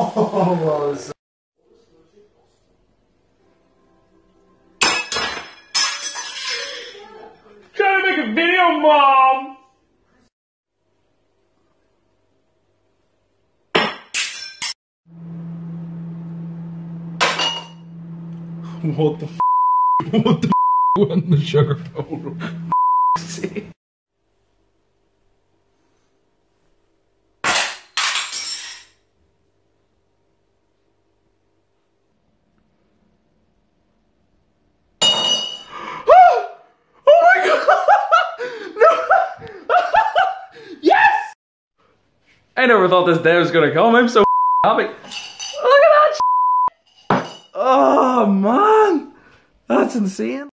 Almost. Trying to make a video, mom! What the f? What the f went in the sugar bowl? I never thought this day was gonna come. I'm so happy. Look at that. Oh man, that's insane.